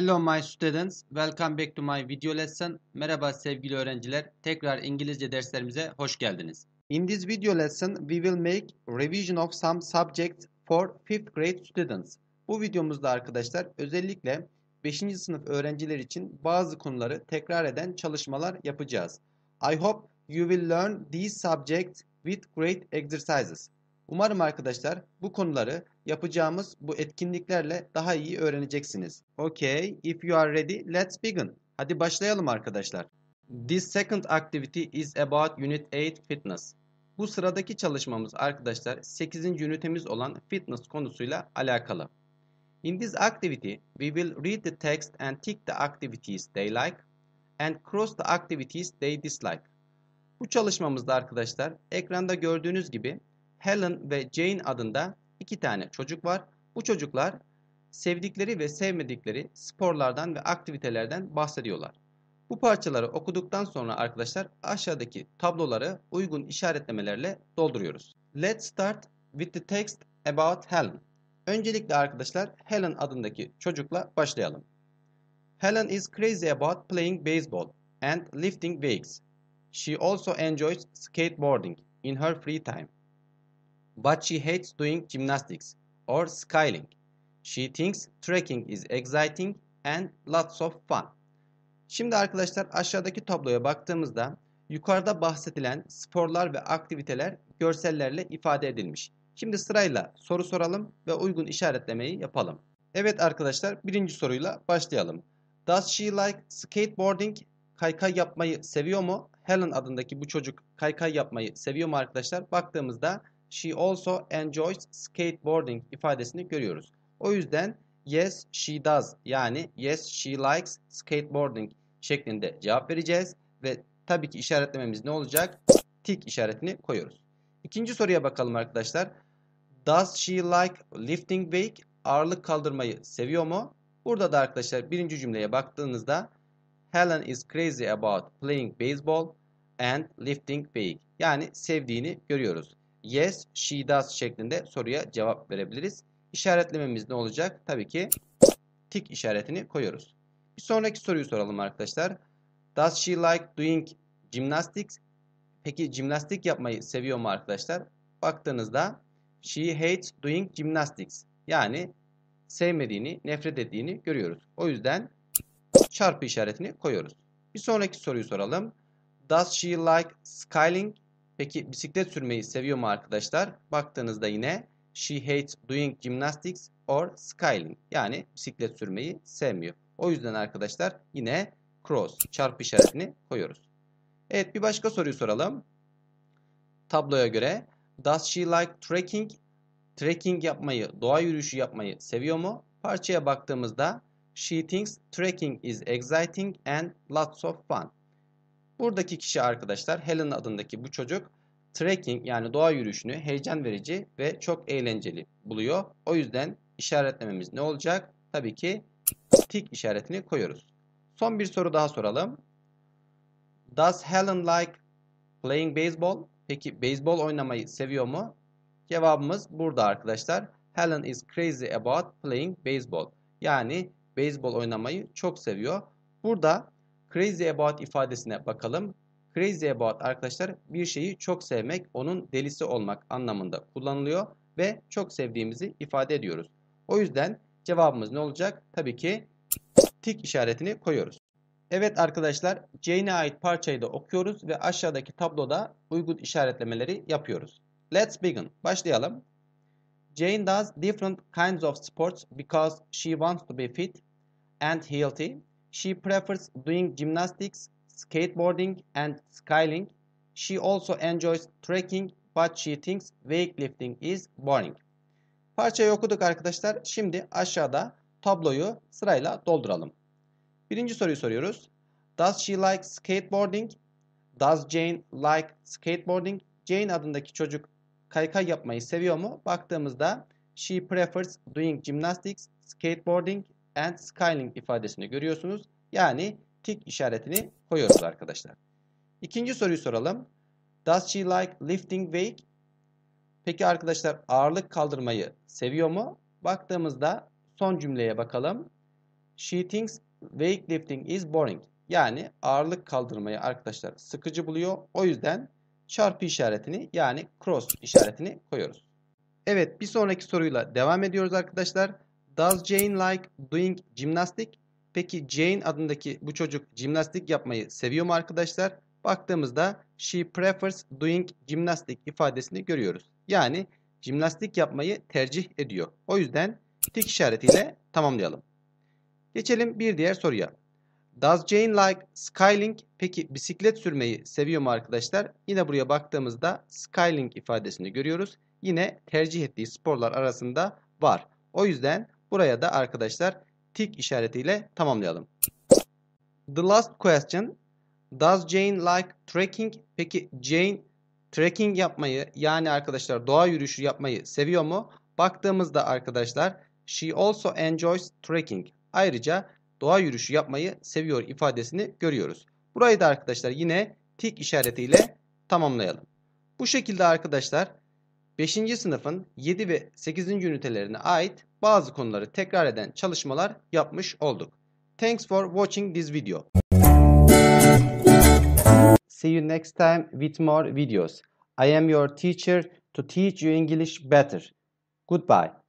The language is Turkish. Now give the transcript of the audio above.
Hello my students, welcome back to my video lesson. Merhaba sevgili öğrenciler, tekrar İngilizce derslerimize hoş geldiniz. In this video lesson, we will make revision of some subjects for 5th grade students. Bu videomuzda arkadaşlar özellikle 5. sınıf öğrenciler için bazı konuları tekrar eden çalışmalar yapacağız. I hope you will learn these subjects with great exercises. Umarım arkadaşlar bu konuları yapacağımız bu etkinliklerle daha iyi öğreneceksiniz. Okay, if you are ready, let's begin. Hadi başlayalım arkadaşlar. This second activity is about Unit 8 Fitness. Bu sıradaki çalışmamız arkadaşlar 8. ünitemiz olan fitness konusuyla alakalı. In this activity, we will read the text and tick the activities they like and cross the activities they dislike. Bu çalışmamızda arkadaşlar ekranda gördüğünüz gibi Helen ve Jane adında iki tane çocuk var. Bu çocuklar sevdikleri ve sevmedikleri sporlardan ve aktivitelerden bahsediyorlar. Bu parçaları okuduktan sonra arkadaşlar aşağıdaki tabloları uygun işaretlemelerle dolduruyoruz. Let's start with the text about Helen. Öncelikle arkadaşlar Helen adındaki çocukla başlayalım. Helen is crazy about playing baseball and lifting weights. She also enjoys skateboarding in her free time but she hates doing gymnastics or skiing. She thinks trekking is exciting and lots of fun. Şimdi arkadaşlar aşağıdaki tabloya baktığımızda yukarıda bahsedilen sporlar ve aktiviteler görsellerle ifade edilmiş. Şimdi sırayla soru soralım ve uygun işaretlemeyi yapalım. Evet arkadaşlar birinci soruyla başlayalım. Does she like skateboarding? Kaykay yapmayı seviyor mu? Helen adındaki bu çocuk kaykay yapmayı seviyor mu arkadaşlar? Baktığımızda she also enjoys skateboarding ifadesini görüyoruz. O yüzden yes she does yani yes she likes skateboarding şeklinde cevap vereceğiz ve tabii ki işaretlememiz ne olacak? Tick işaretini koyuyoruz. İkinci soruya bakalım arkadaşlar. Does she like lifting weight? Ağırlık kaldırmayı seviyor mu? Burada da arkadaşlar birinci cümleye baktığınızda Helen is crazy about playing baseball and lifting weight. Yani sevdiğini görüyoruz yes, she does şeklinde soruya cevap verebiliriz. İşaretlememiz ne olacak? Tabii ki tik işaretini koyuyoruz. Bir sonraki soruyu soralım arkadaşlar. Does she like doing gymnastics? Peki jimnastik yapmayı seviyor mu arkadaşlar? Baktığınızda she hates doing gymnastics. Yani sevmediğini, nefret ettiğini görüyoruz. O yüzden çarpı işaretini koyuyoruz. Bir sonraki soruyu soralım. Does she like skiing? Peki bisiklet sürmeyi seviyor mu arkadaşlar? Baktığınızda yine she hates doing gymnastics or skiing. Yani bisiklet sürmeyi sevmiyor. O yüzden arkadaşlar yine cross çarpı işaretini koyuyoruz. Evet bir başka soruyu soralım. Tabloya göre does she like trekking? Trekking yapmayı, doğa yürüyüşü yapmayı seviyor mu? Parçaya baktığımızda she thinks trekking is exciting and lots of fun. Buradaki kişi arkadaşlar Helen adındaki bu çocuk trekking yani doğa yürüyüşünü heyecan verici ve çok eğlenceli buluyor. O yüzden işaretlememiz ne olacak? Tabii ki tik işaretini koyuyoruz. Son bir soru daha soralım. Does Helen like playing baseball? Peki beyzbol oynamayı seviyor mu? Cevabımız burada arkadaşlar. Helen is crazy about playing baseball. Yani beyzbol oynamayı çok seviyor. Burada crazy about ifadesine bakalım. Crazy about arkadaşlar bir şeyi çok sevmek, onun delisi olmak anlamında kullanılıyor ve çok sevdiğimizi ifade ediyoruz. O yüzden cevabımız ne olacak? Tabii ki tik işaretini koyuyoruz. Evet arkadaşlar Jane'e ait parçayı da okuyoruz ve aşağıdaki tabloda uygun işaretlemeleri yapıyoruz. Let's begin. Başlayalım. Jane does different kinds of sports because she wants to be fit and healthy. She prefers doing gymnastics skateboarding and skiing. She also enjoys trekking but she thinks weightlifting is boring. Parçayı okuduk arkadaşlar. Şimdi aşağıda tabloyu sırayla dolduralım. Birinci soruyu soruyoruz. Does she like skateboarding? Does Jane like skateboarding? Jane adındaki çocuk kaykay yapmayı seviyor mu? Baktığımızda she prefers doing gymnastics, skateboarding and skiing ifadesini görüyorsunuz. Yani tik işaretini koyuyoruz arkadaşlar. İkinci soruyu soralım. Does she like lifting weight? Peki arkadaşlar ağırlık kaldırmayı seviyor mu? Baktığımızda son cümleye bakalım. She thinks weightlifting is boring. Yani ağırlık kaldırmayı arkadaşlar sıkıcı buluyor. O yüzden çarpı işaretini yani cross işaretini koyuyoruz. Evet bir sonraki soruyla devam ediyoruz arkadaşlar. Does Jane like doing gymnastic? Peki Jane adındaki bu çocuk jimnastik yapmayı seviyor mu arkadaşlar? Baktığımızda she prefers doing gymnastic ifadesini görüyoruz. Yani jimnastik yapmayı tercih ediyor. O yüzden tik işaretiyle tamamlayalım. Geçelim bir diğer soruya. Does Jane like skyling? Peki bisiklet sürmeyi seviyor mu arkadaşlar? Yine buraya baktığımızda skyling ifadesini görüyoruz. Yine tercih ettiği sporlar arasında var. O yüzden buraya da arkadaşlar tik işaretiyle tamamlayalım. The last question. Does Jane like trekking? Peki Jane trekking yapmayı yani arkadaşlar doğa yürüyüşü yapmayı seviyor mu? Baktığımızda arkadaşlar she also enjoys trekking. Ayrıca doğa yürüyüşü yapmayı seviyor ifadesini görüyoruz. Burayı da arkadaşlar yine tik işaretiyle tamamlayalım. Bu şekilde arkadaşlar 5. sınıfın 7 ve 8. ünitelerine ait bazı konuları tekrar eden çalışmalar yapmış olduk. Thanks for watching this video. See you next time with more videos. I am your teacher to teach you English better. Goodbye.